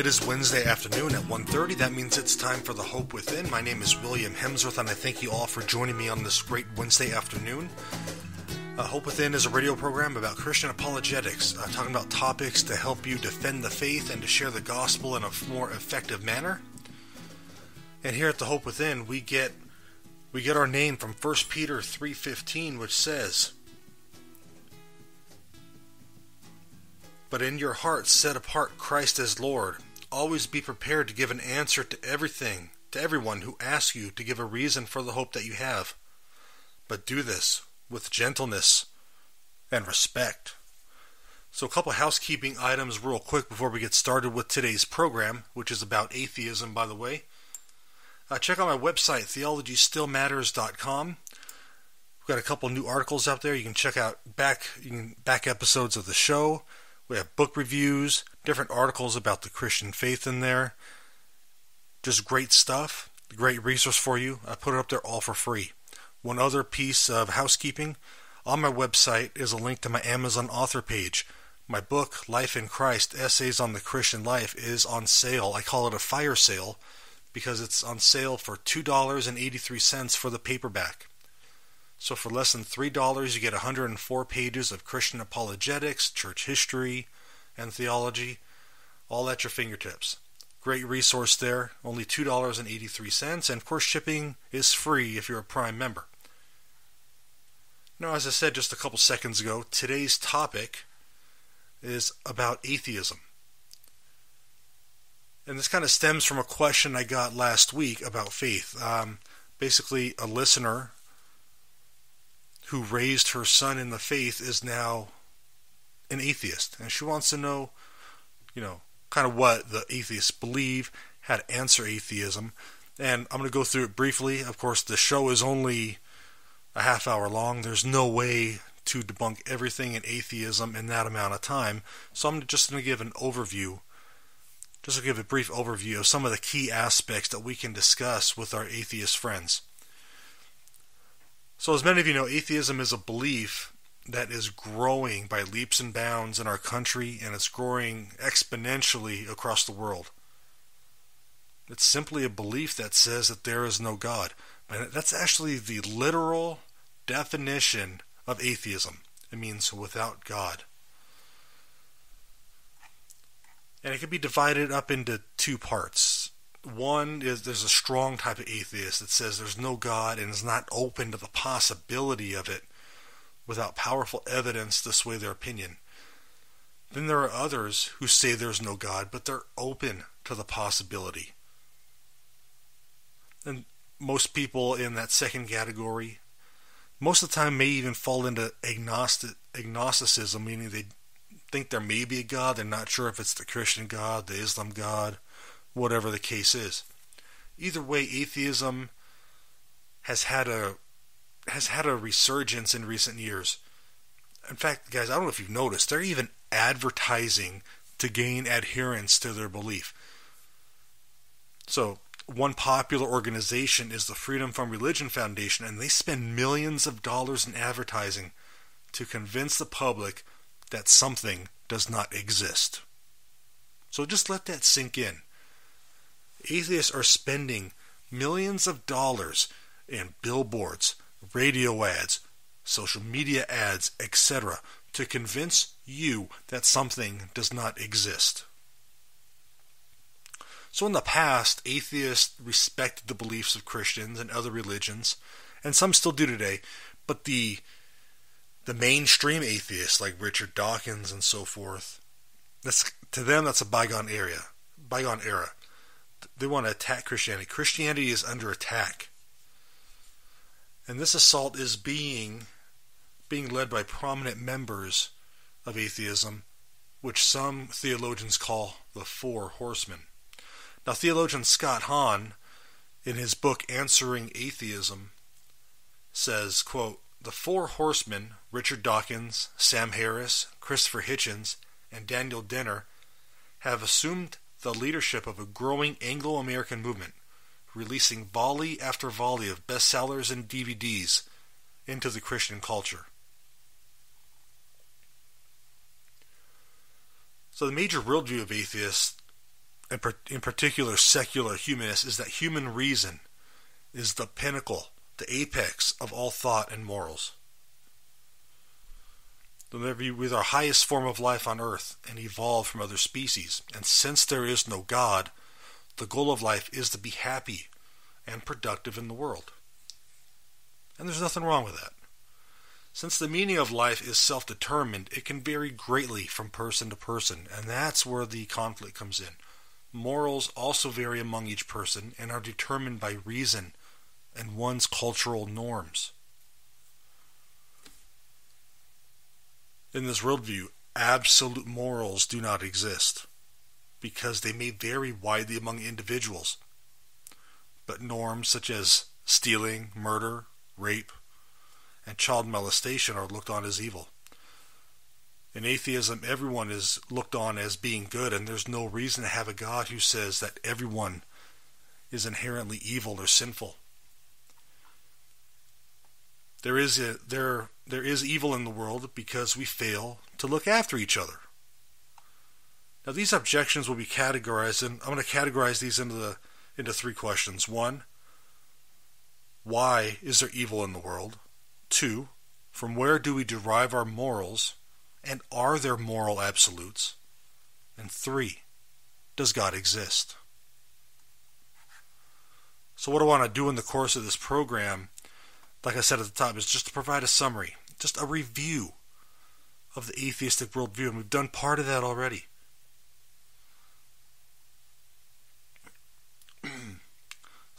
It is Wednesday afternoon at 1.30. That means it's time for The Hope Within. My name is William Hemsworth, and I thank you all for joining me on this great Wednesday afternoon. Uh, Hope Within is a radio program about Christian apologetics, uh, talking about topics to help you defend the faith and to share the gospel in a more effective manner. And here at The Hope Within, we get we get our name from 1 Peter 3:15, which says, But in your hearts set apart Christ as Lord. Always be prepared to give an answer to everything, to everyone who asks you to give a reason for the hope that you have. But do this with gentleness and respect. So, a couple housekeeping items, real quick, before we get started with today's program, which is about atheism, by the way. Uh, check out my website, theologystillmatters.com. We've got a couple new articles out there. You can check out back back episodes of the show. We have book reviews, different articles about the Christian faith in there. Just great stuff. Great resource for you. I put it up there all for free. One other piece of housekeeping on my website is a link to my Amazon author page. My book, Life in Christ Essays on the Christian Life, is on sale. I call it a fire sale because it's on sale for $2.83 for the paperback. So for less than $3, you get 104 pages of Christian apologetics, church history, and theology, all at your fingertips. Great resource there, only $2.83, and of course, shipping is free if you're a Prime member. Now, as I said just a couple seconds ago, today's topic is about atheism. And this kind of stems from a question I got last week about faith. Um, basically, a listener who raised her son in the faith is now an atheist. And she wants to know, you know, kind of what the atheists believe, how to answer atheism. And I'm going to go through it briefly. Of course, the show is only a half hour long. There's no way to debunk everything in atheism in that amount of time. So I'm just going to give an overview, just to give a brief overview of some of the key aspects that we can discuss with our atheist friends. So, as many of you know, atheism is a belief that is growing by leaps and bounds in our country and it's growing exponentially across the world. It's simply a belief that says that there is no God. And that's actually the literal definition of atheism. It means without God. And it can be divided up into two parts. One is there's a strong type of atheist that says there's no God and is not open to the possibility of it without powerful evidence to sway their opinion. Then there are others who say there's no God, but they're open to the possibility. And most people in that second category, most of the time, may even fall into agnostic, agnosticism, meaning they think there may be a God. They're not sure if it's the Christian God, the Islam God, whatever the case is. Either way, atheism has had a has had a resurgence in recent years. In fact, guys, I don't know if you've noticed, they're even advertising to gain adherents to their belief. So, one popular organization is the Freedom from Religion Foundation, and they spend millions of dollars in advertising to convince the public that something does not exist. So just let that sink in. Atheists are spending millions of dollars in billboards, radio ads, social media ads, etc., to convince you that something does not exist. So, in the past, atheists respected the beliefs of Christians and other religions, and some still do today, but the the mainstream atheists like Richard Dawkins and so forth, that's to them that's a bygone area, bygone era. They want to attack Christianity. Christianity is under attack. And this assault is being being led by prominent members of atheism, which some theologians call the Four Horsemen. Now, theologian Scott Hahn, in his book Answering Atheism, says, quote, The Four Horsemen, Richard Dawkins, Sam Harris, Christopher Hitchens, and Daniel Dennett, have assumed the leadership of a growing Anglo American movement releasing volley after volley of bestsellers and DVDs into the Christian culture. So, the major worldview of atheists and in particular secular humanists, is that human reason is the pinnacle, the apex of all thought and morals. We're our highest form of life on earth and evolved from other species. And since there is no God, the goal of life is to be happy and productive in the world. And there's nothing wrong with that. Since the meaning of life is self determined, it can vary greatly from person to person, and that's where the conflict comes in. Morals also vary among each person and are determined by reason and one's cultural norms. In this worldview, absolute morals do not exist because they may vary widely among individuals. But norms such as stealing, murder, rape, and child molestation are looked on as evil. In atheism, everyone is looked on as being good, and there's no reason to have a God who says that everyone is inherently evil or sinful. There is a, there there is evil in the world because we fail to look after each other. Now these objections will be categorized and I'm going to categorize these into the into three questions. One, why is there evil in the world? Two, from where do we derive our morals and are there moral absolutes? And three, does God exist? So what I want to do in the course of this program like I said at the top, is just to provide a summary, just a review of the atheistic worldview, and we've done part of that already.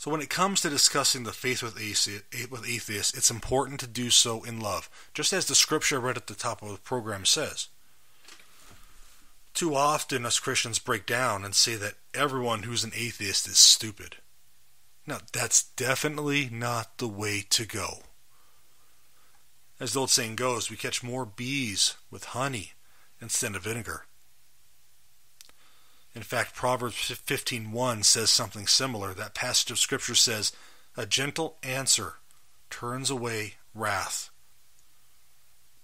So, when it comes to discussing the faith with, atheists, it's important to do so in love, just as the scripture read at the top of the program says. Too often, us Christians break down and say that everyone who's an atheist is stupid. Now, that's definitely not the way to go. As the old saying goes, we catch more bees with honey instead of vinegar. In fact, Proverbs 15:1 says something similar. That passage of scripture says, "A gentle answer turns away wrath,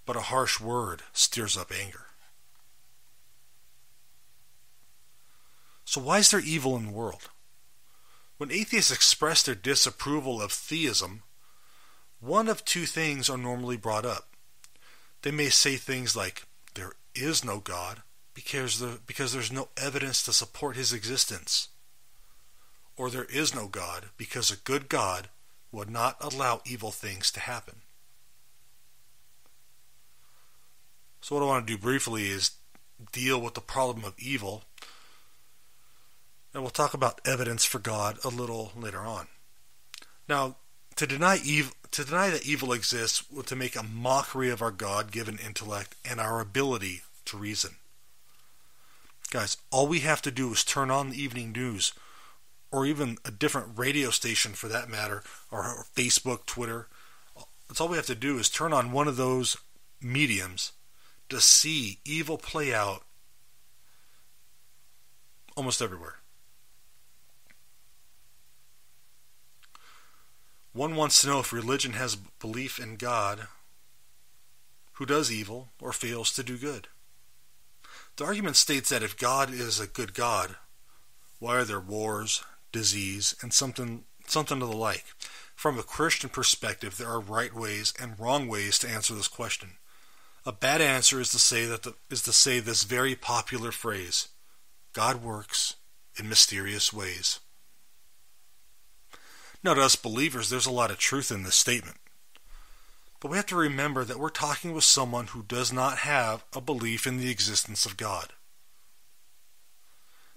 but a harsh word stirs up anger." So why is there evil in the world? When atheists express their disapproval of theism, one of two things are normally brought up. They may say things like, there is no God because, the, because there's no evidence to support his existence. Or there is no God because a good God would not allow evil things to happen. So, what I want to do briefly is deal with the problem of evil and we'll talk about evidence for God a little later on. Now, to deny evil, to deny that evil exists would to make a mockery of our God-given intellect and our ability to reason. Guys, all we have to do is turn on the evening news, or even a different radio station for that matter, or Facebook, Twitter. That's all we have to do is turn on one of those mediums to see evil play out almost everywhere. One wants to know if religion has belief in God who does evil or fails to do good. The argument states that if God is a good God, why are there wars, disease, and something something of the like? From a Christian perspective, there are right ways and wrong ways to answer this question. A bad answer is to say that the, is to say this very popular phrase, God works in mysterious ways. Now, to us believers, there's a lot of truth in this statement. But we have to remember that we're talking with someone who does not have a belief in the existence of God.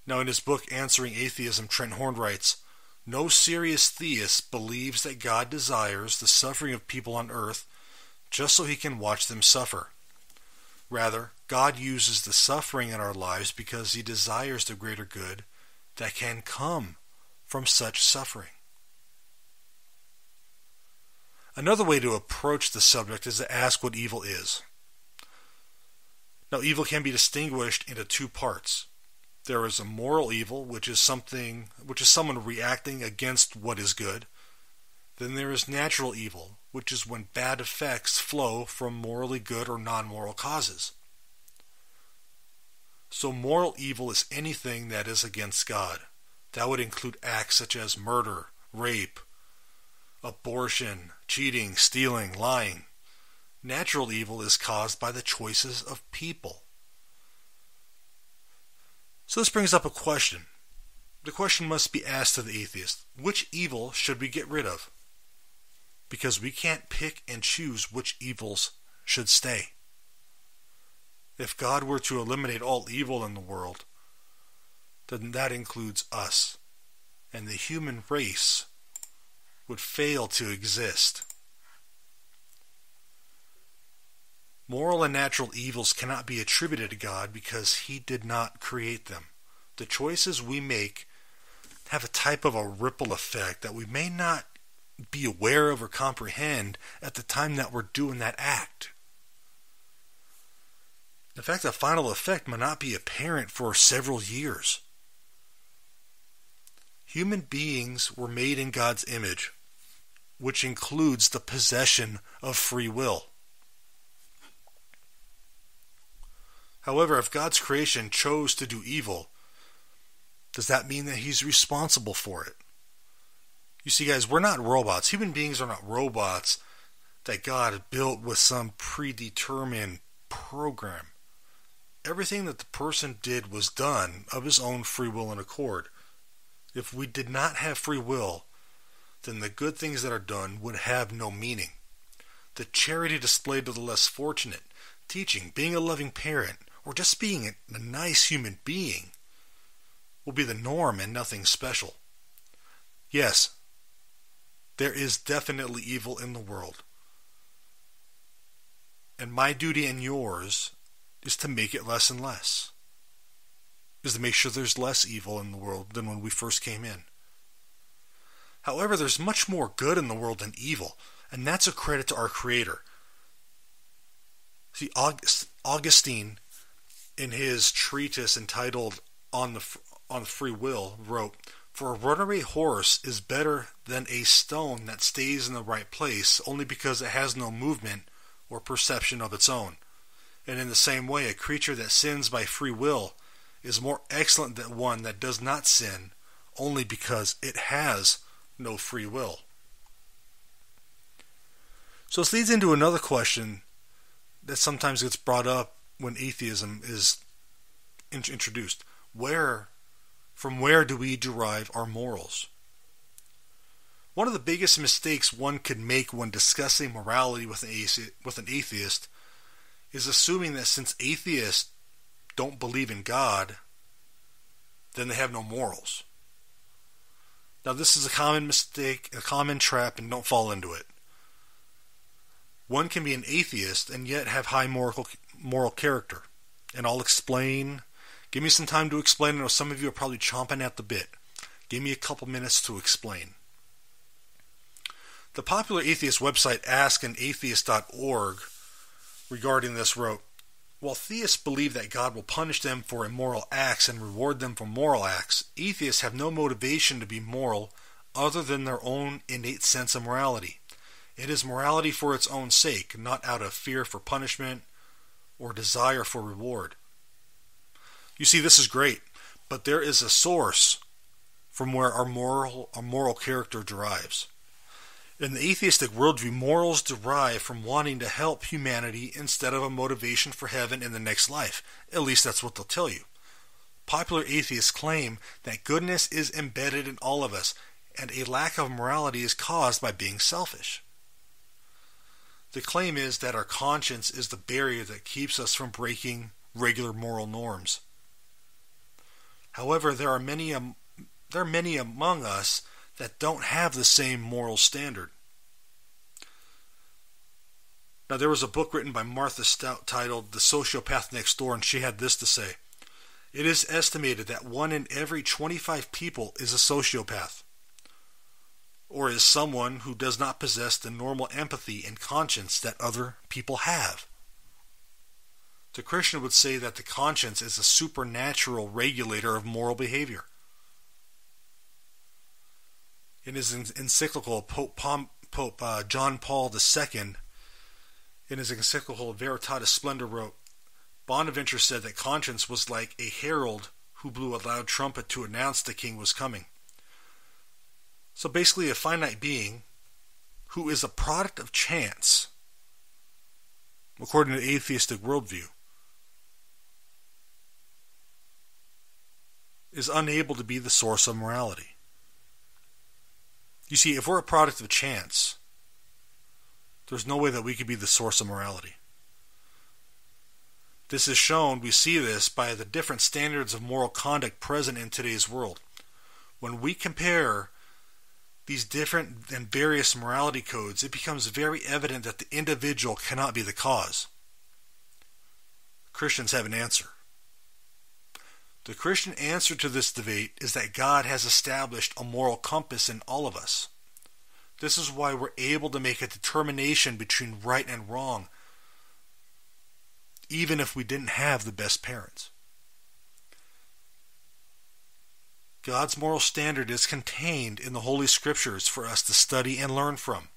Now, in his book Answering Atheism, Trent Horn writes No serious theist believes that God desires the suffering of people on earth just so he can watch them suffer. Rather, God uses the suffering in our lives because he desires the greater good that can come from such suffering. Another way to approach the subject is to ask what evil is. Now, evil can be distinguished into two parts. There is a moral evil, which is something which is someone reacting against what is good. Then there is natural evil, which is when bad effects flow from morally good or non-moral causes. So moral evil is anything that is against God. That would include acts such as murder, rape, abortion, cheating, stealing, lying. Natural evil is caused by the choices of people. So this brings up a question. The question must be asked to the atheist which evil should we get rid of? Because we can't pick and choose which evils should stay. If God were to eliminate all evil in the world, then that includes us, and the human race would fail to exist. Moral and natural evils cannot be attributed to God because He did not create them. The choices we make have a type of a ripple effect that we may not be aware of or comprehend at the time that we're doing that act. In fact, the final effect may not be apparent for several years. Human beings were made in God's image, which includes the possession of free will. However, if God's creation chose to do evil, does that mean that He's responsible for it? You see, guys, we're not robots. Human beings are not robots that God built with some predetermined program. Everything that the person did was done of his own free will and accord. If we did not have free will, then the good things that are done would have no meaning. The charity displayed to the less fortunate, teaching, being a loving parent, or just being a nice human being will be the norm and nothing special. Yes, there is definitely evil in the world. And my duty and yours is to make it less and less. Is to make sure there's less evil in the world than when we first came in. However, there's much more good in the world than evil, and that's a credit to our Creator. See, Augustine in his treatise entitled on the on free will wrote for a runaway horse is better than a stone that stays in the right place only because it has no movement or perception of its own. And in the same way, a creature that sins by free will is more excellent than one that does not sin only because it has no free will. So this leads into another question that sometimes gets brought up when atheism is in- introduced. Where, from where do we derive our morals? One of the biggest mistakes one could make when discussing morality with an, atheist, with an atheist is assuming that since atheists don't believe in God, then they have no morals. Now, this is a common mistake, a common trap, and don't fall into it. One can be an atheist and yet have high moral, moral character. And I'll explain. Give me some time to explain. I know some of you are probably chomping at the bit. Give me a couple minutes to explain. The popular atheist website askanatheist.org regarding this wrote While theists believe that God will punish them for immoral acts and reward them for moral acts, atheists have no motivation to be moral other than their own innate sense of morality. It is morality for its own sake, not out of fear for punishment or desire for reward. You see, this is great, but there is a source from where our moral, our moral character derives. In the atheistic worldview, morals derive from wanting to help humanity instead of a motivation for heaven in the next life. At least that's what they'll tell you. Popular atheists claim that goodness is embedded in all of us, and a lack of morality is caused by being selfish. The claim is that our conscience is the barrier that keeps us from breaking regular moral norms. However, there are many um, there are many among us that don't have the same moral standard. Now, there was a book written by Martha Stout titled The Sociopath Next Door, and she had this to say It is estimated that one in every 25 people is a sociopath or is someone who does not possess the normal empathy and conscience that other people have. The Christian would say that the conscience is a supernatural regulator of moral behavior. In his encyclical, Pope, Pom, Pope uh, John Paul II, in his encyclical Veritatis Splendor, wrote, Bonaventure said that conscience was like a herald who blew a loud trumpet to announce the king was coming. So basically, a finite being who is a product of chance, according to the atheistic worldview, is unable to be the source of morality. You see, if we're a product of chance, there's no way that we could be the source of morality. This is shown, we see this by the different standards of moral conduct present in today's world. When we compare these different and various morality codes, it becomes very evident that the individual cannot be the cause. Christians have an answer. The Christian answer to this debate is that God has established a moral compass in all of us. This is why we're able to make a determination between right and wrong even if we didn't have the best parents. God's moral standard is contained in the Holy Scriptures for us to study and learn from.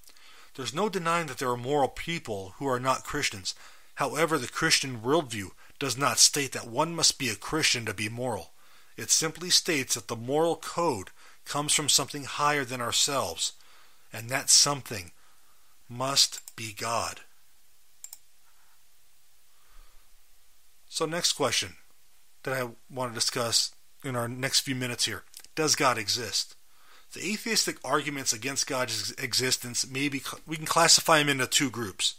There's no denying that there are moral people who are not Christians. However, the Christian worldview does not state that one must be a Christian to be moral. It simply states that the moral code comes from something higher than ourselves, and that something must be God. So, next question that I want to discuss in our next few minutes here Does God exist? The atheistic arguments against God's existence may be, we can classify them into two groups.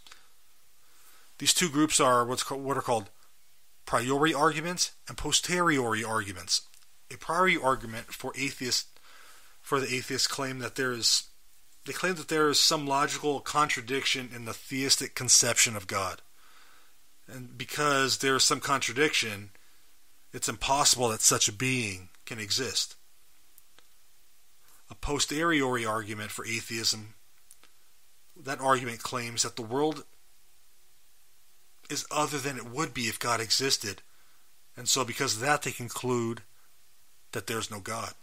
These two groups are what's called, what are called priori arguments and posteriori arguments. A priori argument for atheists for the atheist claim that there is they claim that there is some logical contradiction in the theistic conception of God and because there is some contradiction, it's impossible that such a being can exist. A posteriori argument for atheism, that argument claims that the world is other than it would be if God existed, and so because of that they conclude that there's no God.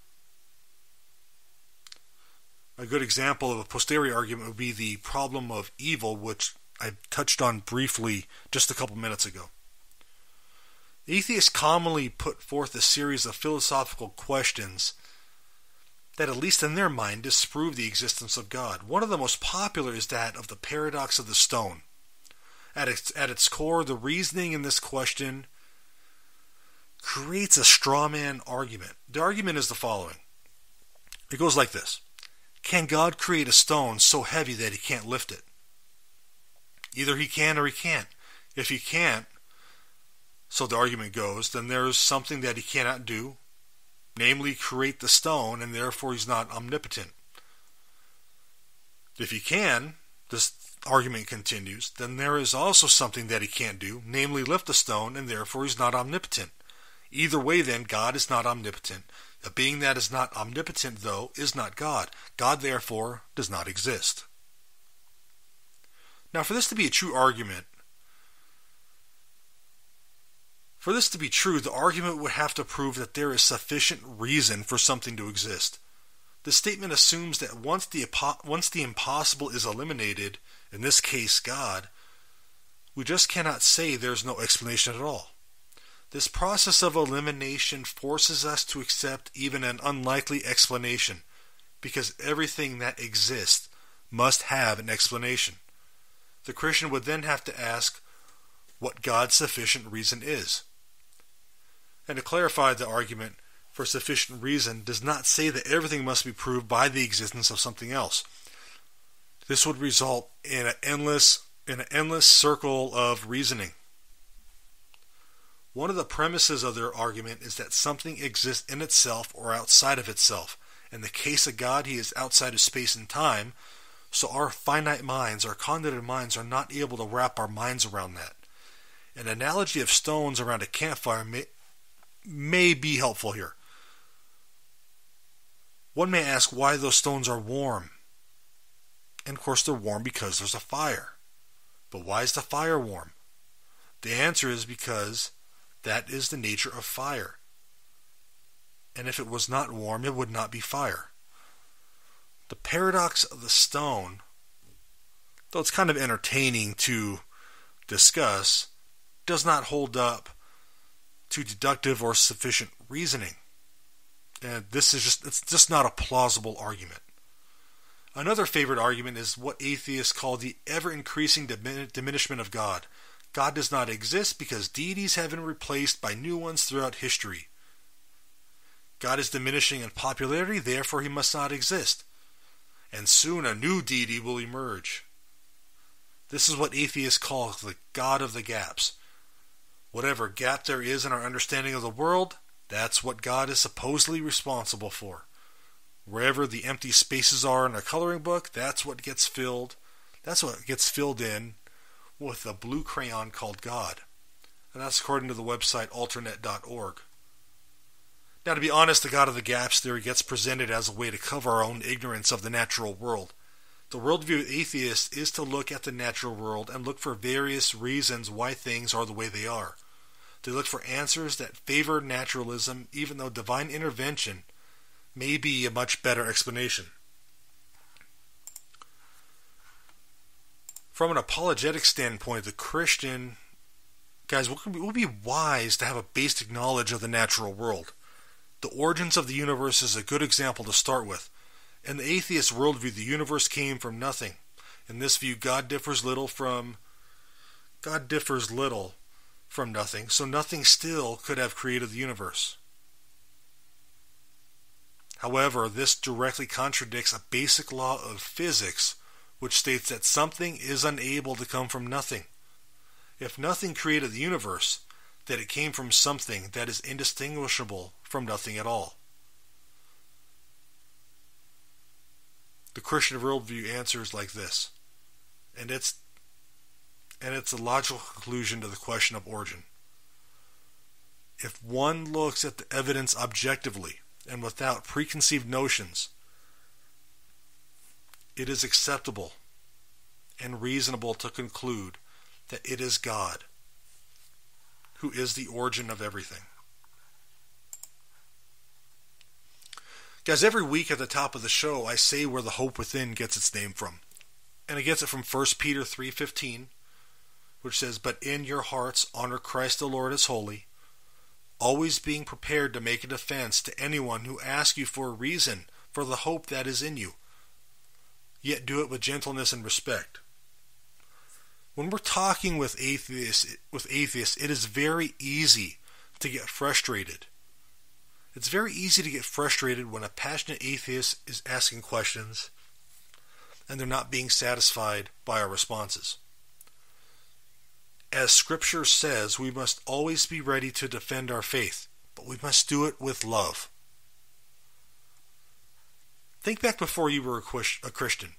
A good example of a posterior argument would be the problem of evil, which I touched on briefly just a couple minutes ago. The Atheists commonly put forth a series of philosophical questions that, at least in their mind, disprove the existence of God. One of the most popular is that of the paradox of the stone. At its, at its core, the reasoning in this question creates a straw man argument. The argument is the following it goes like this Can God create a stone so heavy that he can't lift it? Either he can or he can't. If he can't, so the argument goes, then there is something that he cannot do, namely create the stone, and therefore he's not omnipotent. If he can, this argument continues, then there is also something that he can't do, namely lift a stone, and therefore he's not omnipotent. Either way, then, God is not omnipotent. A being that is not omnipotent, though, is not God. God, therefore, does not exist. Now, for this to be a true argument, for this to be true, the argument would have to prove that there is sufficient reason for something to exist. The statement assumes that once the, once the impossible is eliminated, in this case God, we just cannot say there's no explanation at all. This process of elimination forces us to accept even an unlikely explanation, because everything that exists must have an explanation the Christian would then have to ask what God's sufficient reason is. And to clarify the argument for sufficient reason does not say that everything must be proved by the existence of something else. This would result in an endless in an endless circle of reasoning. One of the premises of their argument is that something exists in itself or outside of itself. In the case of God, he is outside of space and time, so our finite minds, our cognitive minds, are not able to wrap our minds around that. An analogy of stones around a campfire may, may be helpful here. One may ask why those stones are warm. And of course, they're warm because there's a fire. But why is the fire warm? The answer is because that is the nature of fire. And if it was not warm, it would not be fire. The paradox of the stone, though it's kind of entertaining to discuss, does not hold up to deductive or sufficient reasoning. And this is just it's just not a plausible argument. Another favorite argument is what atheists call the ever increasing diminishment of God. God does not exist because deities have been replaced by new ones throughout history. God is diminishing in popularity, therefore he must not exist. And soon a new deity will emerge. This is what atheists call the God of the gaps. Whatever gap there is in our understanding of the world, that's what God is supposedly responsible for. Wherever the empty spaces are in a coloring book, that's what gets filled. That's what gets filled in with a blue crayon called God. And that's according to the website alternet.org. Now, to be honest, the God of the Gaps theory gets presented as a way to cover our own ignorance of the natural world. The worldview of atheists is to look at the natural world and look for various reasons why things are the way they are. They look for answers that favor naturalism, even though divine intervention may be a much better explanation. From an apologetic standpoint, the Christian, guys, we'll be wise to have a basic knowledge of the natural world. The origins of the universe is a good example to start with. In the atheist worldview, the universe came from nothing. In this view, God differs little from God differs little from nothing, so nothing still could have created the universe. However, this directly contradicts a basic law of physics which states that something is unable to come from nothing. If nothing created the universe, that it came from something that is indistinguishable from nothing at all. The Christian worldview answers like this, and it's and it's a logical conclusion to the question of origin. If one looks at the evidence objectively and without preconceived notions, it is acceptable and reasonable to conclude that it is God who is the origin of everything. Guys, every week at the top of the show, I say where the hope within gets its name from. And it gets it from 1 Peter 3.15, which says, But in your hearts honor Christ the Lord as holy, always being prepared to make a defense to anyone who asks you for a reason for the hope that is in you. Yet do it with gentleness and respect. When we're talking with atheists, with atheists, it is very easy to get frustrated it's very easy to get frustrated when a passionate atheist is asking questions and they're not being satisfied by our responses. As Scripture says, we must always be ready to defend our faith, but we must do it with love. Think back before you were a Christian.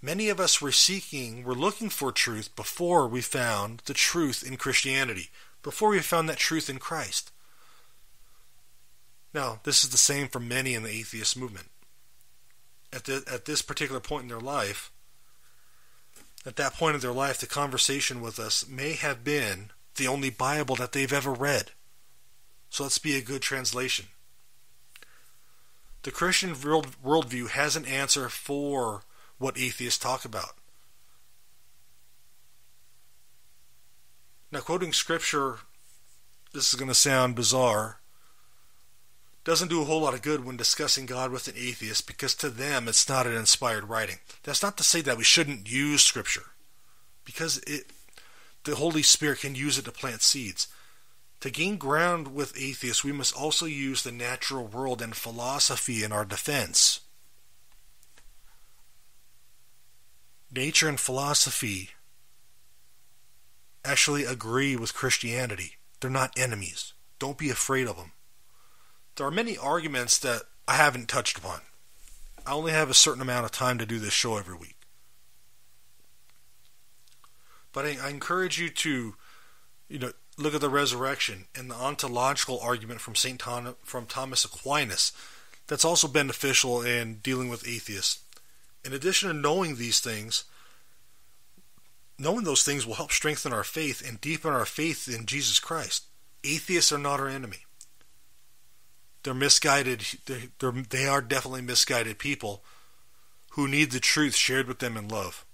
Many of us were seeking, were looking for truth before we found the truth in Christianity, before we found that truth in Christ. Now, this is the same for many in the atheist movement. At, the, at this particular point in their life, at that point in their life, the conversation with us may have been the only Bible that they've ever read. So let's be a good translation. The Christian world, worldview has an answer for what atheists talk about. Now, quoting scripture, this is going to sound bizarre, doesn't do a whole lot of good when discussing God with an atheist because to them it's not an inspired writing. That's not to say that we shouldn't use Scripture, because it, the Holy Spirit can use it to plant seeds. To gain ground with atheists, we must also use the natural world and philosophy in our defense. Nature and philosophy actually agree with Christianity. They're not enemies. Don't be afraid of them. There are many arguments that I haven't touched upon. I only have a certain amount of time to do this show every week. But I, I encourage you to, you know, look at the resurrection and the ontological argument from Saint Tom, from Thomas Aquinas. That's also beneficial in dealing with atheists. In addition to knowing these things, knowing those things will help strengthen our faith and deepen our faith in Jesus Christ. Atheists are not our enemy they're misguided. They're, they are definitely misguided people who need the truth shared with them in love.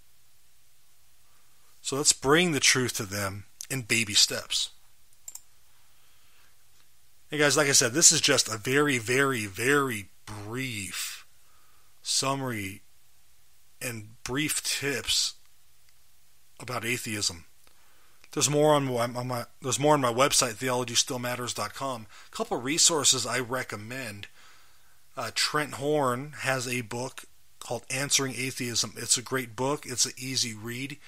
So let's bring the truth to them in baby steps. Hey guys, like I said, this is just a very, very, very brief summary and brief tips about atheism. There's more on my, there's more on my website theologystillmatters.com. A couple resources I recommend. Uh, Trent Horn has a book called Answering Atheism. It's a great book. It's an easy read.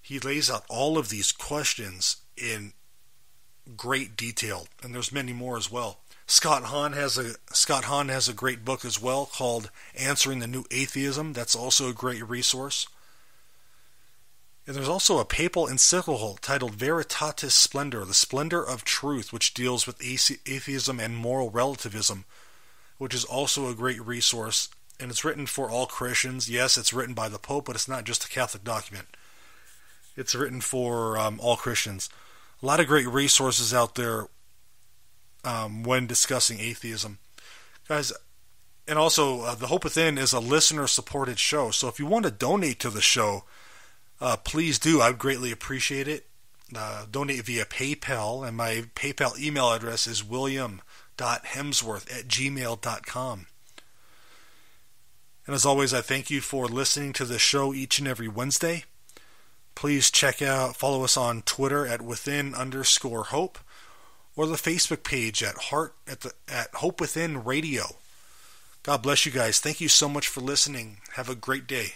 He lays out all of these questions in great detail, and there's many more as well. Scott Hahn has a Scott Hahn has a great book as well called Answering the New Atheism. That's also a great resource. And there's also a papal encyclical titled Veritatis Splendor, the Splendor of Truth, which deals with atheism and moral relativism, which is also a great resource. And it's written for all Christians. Yes, it's written by the Pope, but it's not just a Catholic document. It's written for um, all Christians. A lot of great resources out there um, when discussing atheism. Guys, and also, uh, The Hope Within is a listener supported show. So if you want to donate to the show, uh, please do. I would greatly appreciate it. Uh, donate via PayPal, and my PayPal email address is william.hemsworth at gmail.com. And as always, I thank you for listening to the show each and every Wednesday. Please check out, follow us on Twitter at within underscore hope, or the Facebook page at heart at the at Hope Within Radio. God bless you guys. Thank you so much for listening. Have a great day.